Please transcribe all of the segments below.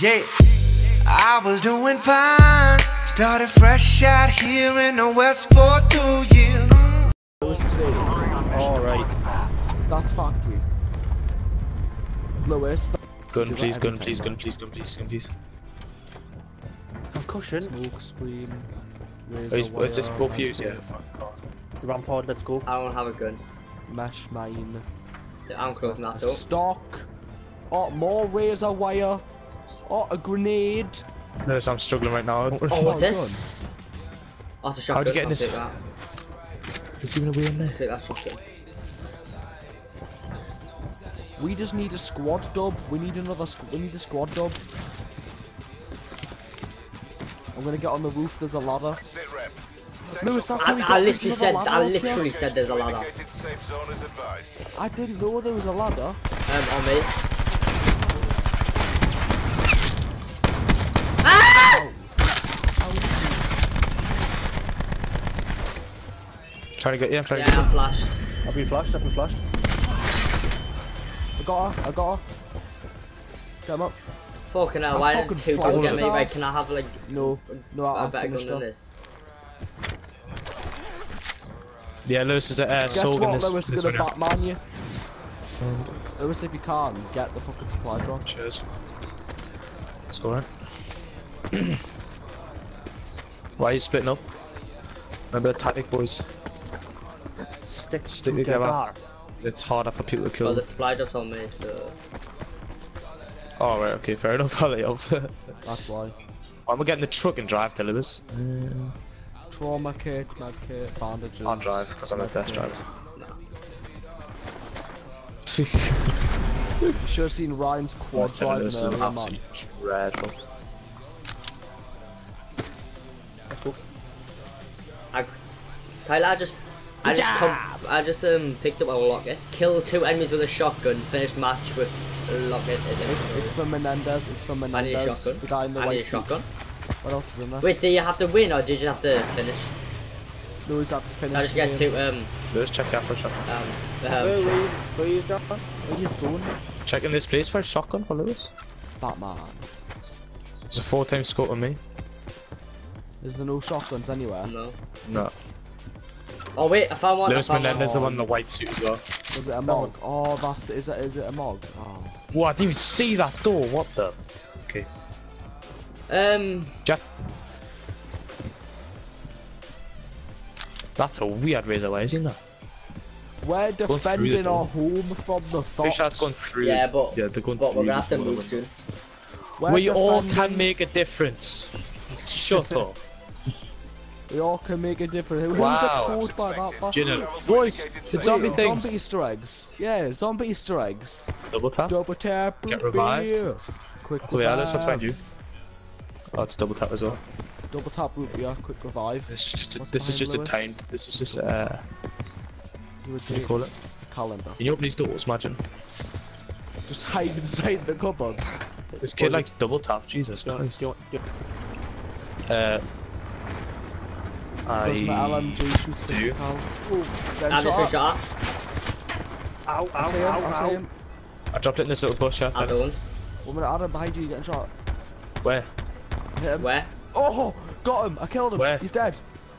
Yeah, I was doing fine. Started fresh out here in the West for two years. today. Alright. That's factory. Lewis, Gun, please, that gun, please, bro. gun, please, gun, please, gun, please. Concussion. smoke screen. Oh, is, is this both you? Yeah. Rampart, let's go. I don't have a gun. Mesh mine. I'm closing that door. stock. Oh, more razor wire. Oh, a grenade. No, so I'm struggling right now. Oh, what's this? Oh, it's a shotgun. How'd you get in I'll this- Take that. Is even a way in there? Take that shotgun. We just need a squad dub. We need another. Squ we need a squad dub. I'm gonna get on the roof. There's a ladder. Lewis, that's how we I, get I literally said, I literally said there's a ladder. Indicated safe zone is advised. I didn't know there was a ladder. Um, on me. Trying to get, yeah, I'm trying Yeah, to get I'm flash. I've been flashed, I've been flashed. I got her. I got her. Get him up. Fucking hell, I'm why fucking did two flying people get me? off. Can I have like No, no, I, a I better gun than this? Yeah, Lewis is a uh, Guess soul in what? this. Lewis this gonna one. Batman you. Lewis, if you can, get the fucking supply drop. Cheers. Let's go then. Why are you splitting up? Remember the tactic, boys. Stick, Stick together. together. It's harder for people to kill. Well, the supply drop's on me, so. Oh, right, okay, fair enough. I'll let you off. That's why. I'm gonna get in the truck and drive to Lewis. Uh, trauma kit, med kit, bandages. I'll drive because I'm a med best kit. driver. You should have seen Ryan's quad What's telling driving Lewis to earlier, man. dreadful. I, Tyler, I just, I just, com I just um picked up a locket, killed two enemies with a shotgun, finished match with a locket. It's for Menendez. It's for I need a Menendez. shotgun. The guy in the I white need a shotgun. What else is in there? Wait, do you have to win or did you have to finish? No, he's at the finish. I just get line. two um Lewis, check out for shotgun. um Where um. we, where you down? Where you going? Checking this place for a shotgun for Lewis. Batman. It's a four time scope on me. Is there no shotguns anywhere? No. No. Oh wait, I found one. Lewis Menendez is the one. one in the white suit as well. Was it a mog? Oh, that's is it? Is it a mog? Oh. What? I didn't even see that door. What the? Okay. Um, Jack. That's a weird razor wire, isn't it? We're defending our home from the Pretty fox. sure it's going through. yeah, but Yeah, they're going but we're through gonna have to move soon. We're We all can make a difference. Shut up. We all can make a difference. Who's Wow. a code by that? Expected. Do you know? Boys, indicated the zombie zone. things. Zombie Easter eggs. Yeah, zombie Easter eggs. Double tap. Double tap. Get revived. beer. Quick So yeah, that's what's revive. behind you. Oh, it's double tap as well. Double tap root beer. Quick revive. This is just a, What's this is behind just a Lewis? time. This is just uh, what do you call it? calendar. Can you open these doors? Imagine. Just hide inside the cupboard. This kid likes double tap. Jesus Do you Christ. want, do you want, Uh, Because my I. LMG shoots do. 50 cal. Oh, then I just been shot. shot. Ow, I ow, see him. ow, I see ow. him. I dropped it in this little bush. Yeah. I don't. One minute, Adam, behind you, you're getting shot. Where? Hit him. Where? Oh, got him. I killed him. Where? He's dead.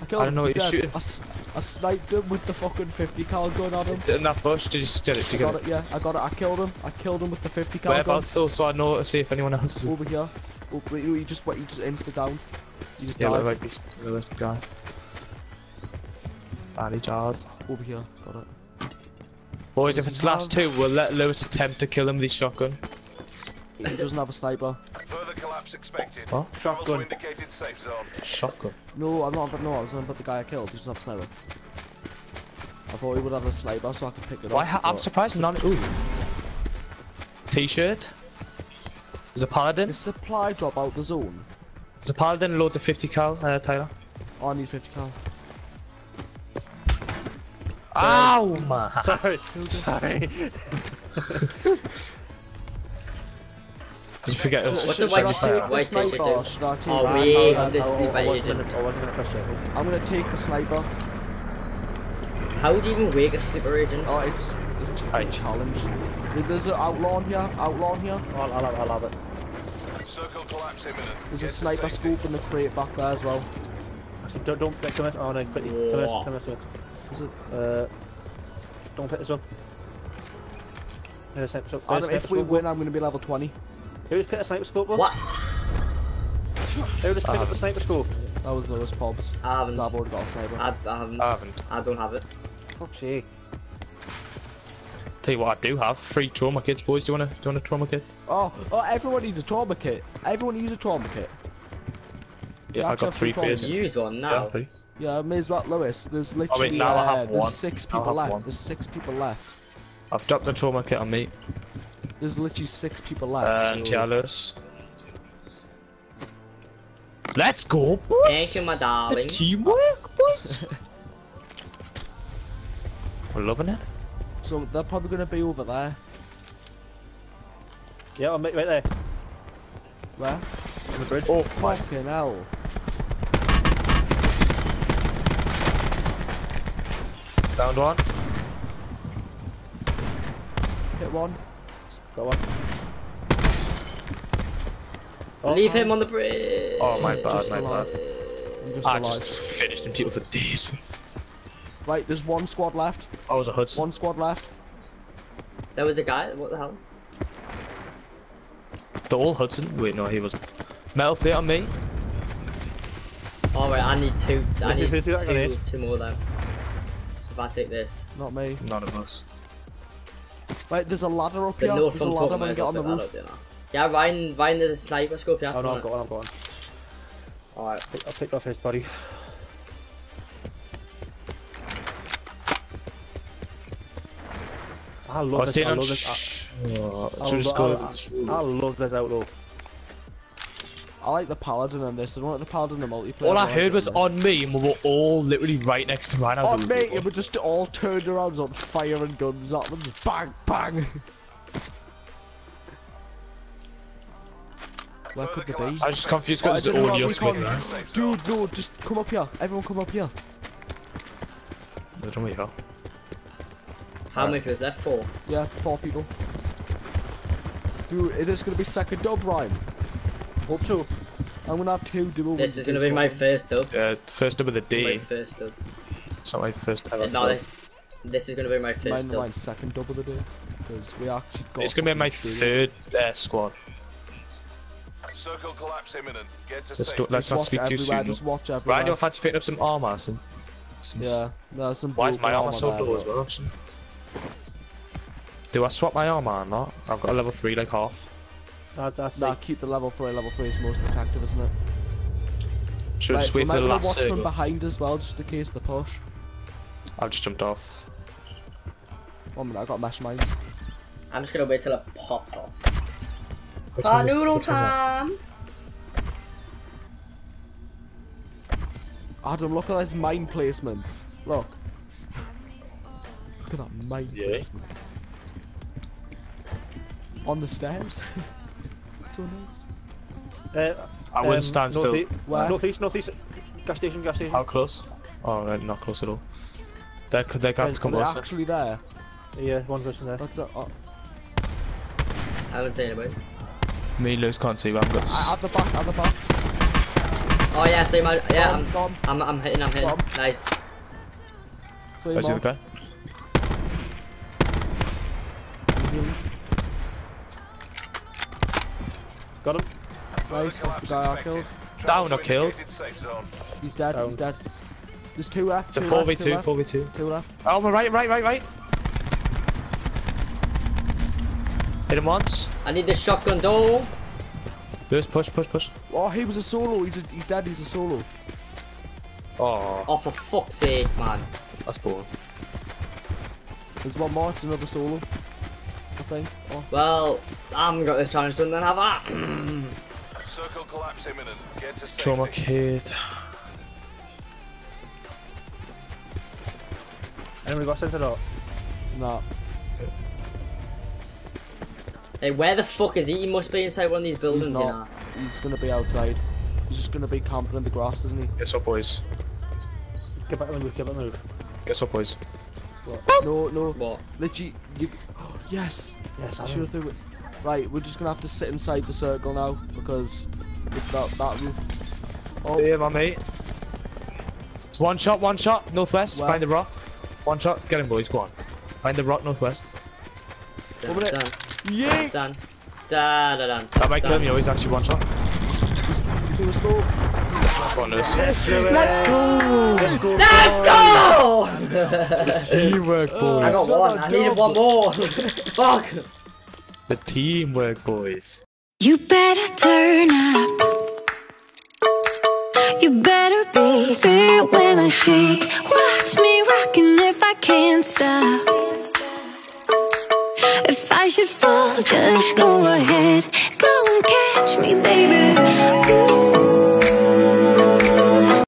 I killed him. I don't him. know what He's you're dead. shooting. I, s- I sniped him with the fucking 50 cal gun on him. It's in that bush. Did you get it? Did I got it, it? yeah. I got it. I killed him. I killed him with the 50 cal gun. Whereabouts though, so I know to see if anyone else is. Over here. Over, you, you just wait. You just insta down. You just Yeah, died. there might be another guy. Bally jars. Over here. Got it. Boys, if it's last two, we'll let Lewis attempt to kill him with his shotgun. He doesn't have a sniper. Further collapse expected. What? Shotgun. indicated safe zone. Shotgun. No, I'm not. No, I was on about the guy I killed. He doesn't have a sniper. I thought he would have a sniper so I could pick it Why? up. Ha- I'm surprised none. Ooh. T-shirt. There's a paladin. The supply drop out the zone. There's a paladin. Loads of 50 cal. Uh, Tyler. Oh, I need 50 cal. Ow, man. Sorry, sorry. Did you forget us? What's the Should white I shirt? take the White sniper? t-shirt or do? Should I take? Oh, Ah, we- no, I'm no, just I- sleep, I I wasn't didn't. gonna- I wasn't gonna press it. I'm gonna take the sniper. How would you even wake a sleeper agent? Oh, it's it's a Aye. challenge. There's an outlaw here. Outlaw here. I'll, I'll, have- I'll have it. Circle collapse imminent. There's Get a sniper safety. scoop in the crate back there as well. Actually, don't, don't pick this. Oh no, quickly. Come Whoa. this, come this. Is it? Uh, don't pick this up. There's a sniper scope. Adam, if we win, I'm going to be level 20. Who's picked a sniper scope? What? Who just picked up the sniper scope? That was Lewis Pobbs. I haven't. I've already got a sniper. I, I haven't. I haven't. I don't have it. Fuck's sake. Tell you what, I do have free trauma kits, boys. Do you wanna, do you want a trauma kit? Oh, oh, everyone needs a trauma kit. Everyone needs a trauma kit. Yeah, Yeah, I actually, got three free for you. Use one Yeah, now. three. Yeah, may as well, Lewis. There's literally now I uh, have there's one. six people left. one. There's six people left. I've dropped the trauma kit on me. There's literally six people left. And so- yeah, Lewis. Let's go, Thank you, my The darling. teamwork, boys! We're loving it. So they're probably going to be over there. Yeah, I'm right there. Where? On the bridge. Oh, my. Fucking hell. Down one. Hit one. Got one. Oh, Leave him on the bridge. Oh, my bad, Just my alive. bad. I'm just I alive. just finished them people for days. Right, there's one squad left. Oh, I was a Hudson. One squad left. There was a guy. What the hell? The old Hudson? Wait, no, he wasn't. Metal plate on me. Alright, I need two. I need who's that two, two more then. If I take this. Not me. None of us. Right, there's a ladder up The here. North There's a ladder when you get on the roof. up. Yeah, Ryan, Ryan, there's a sniper scope. Yeah. Oh no, I've got one, I've got one. Alright. I picked off his body. I I love was this. I love this. Shh. Oh, I, should we go? I, I love this outlaw. I like the paladin in this. I don't like the paladin in the multiplayer. All I like heard it was on me, and we were all literally right next to Ryan. I was On like, me, it would just all turned around on fire and guns at them. Bang, bang. Where could they be? I was just confused Oh, because it's don't know audio what we split. call- right? Safe zone. Dude, no, just come up here. Everyone come up here. I don't know where you go. How many people is there? Four. Yeah, four people. Dude, it is gonna be second dub, Ryan. Hope so. I'm gonna have two dual This wins is in gonna be my first dub. Yeah, first dub of the My day. first dub. It's not my first ever. No, this, this is gonna be my first Mine, dub. mine's second dub of the day. Because we actually got. It's gonna be my two. third uh, squad. Circle collapse imminent. Get to Let's, safety. do, let's not watch speak too everywhere, soon. Just watch Ryan, everywhere. you fancy picking up some armor? Since, since Yeah, there's some. Why is my broken armor so there, low as but- well? Actually? Do I swap my armor or not? I've got a level three, like half. That's, that's Nah, like, keep the level 3. Level 3 is most protective, isn't it? Should Right, just wait for might the wanna last watch from behind as well, just in case the push. I've just jumped off. One minute, I got mesh mines. I'm just gonna wait till it pops off. Which Ah, noodle which one is that? time! Adam, look at those mine placements. Look. Look at that mine Yeah. placement. On the stairs. so nice. uh, I wouldn't stand still. northeast, Where? Northeast, northeast. Gas station, gas station. How close? Oh, right, not close at all. They're, they're going to Guys, come They're closer. actually there. Yeah, one person there. That's a, uh, I haven't seen anybody. Me and Lewis can't see, but I've got. at s- the back, at the back. Oh yeah, see my yeah. Gone, I'm, gone. I'm I'm hitting. I'm hitting. Gone. Nice. Three Where's the more. other guy? Got him. Nice, that's the collapse guy I killed. Down to or killed? indicated Safe zone. He's dead, he's dead. There's two left. It's a two left, 4v2, two left, 4v2. Two left. Oh, my right, right, right, right. Hit him once. I need the shotgun door. Lewis, push, push, push. Oh, he was a solo. He's, a, he's dead, he's a solo. Oh, Oh for fuck's sake, man. that's boring. There's one more, it's another solo. I think. Oh, Well, I haven't got this challenge done then, have I? Circle collapse imminent. Get to safety. Trauma kid. Anybody got sent it out? nah. hey, where the fuck is he? He must be inside one of these He's buildings, you know. not. He's gonna be outside. He's just gonna be camping in the grass, isn't he? Guess what, boys? Get back and move, get back and move. Guess what, boys? No, no. What? Literally, you. Yes! Yes, I I should have it. Right, we're just gonna have to sit inside the circle now because that that roof. Oh, Yeah, my mate. It's one shot, one shot, northwest, Well- behind the rock. One shot, get him, boys, go on. Behind the rock, northwest. Dun, Over it. yeah. dun, da, da, dun, That might kill dun. me, always actually one shot. Through a Let's go! Let's go! Let's go! Teamwork, boys. I got one. I needed one more. Fuck. The teamwork, boys. You better turn up. You better be there when I shake. Watch me rocking if I can't stop. If I should fall, just go ahead. Go and catch me, baby.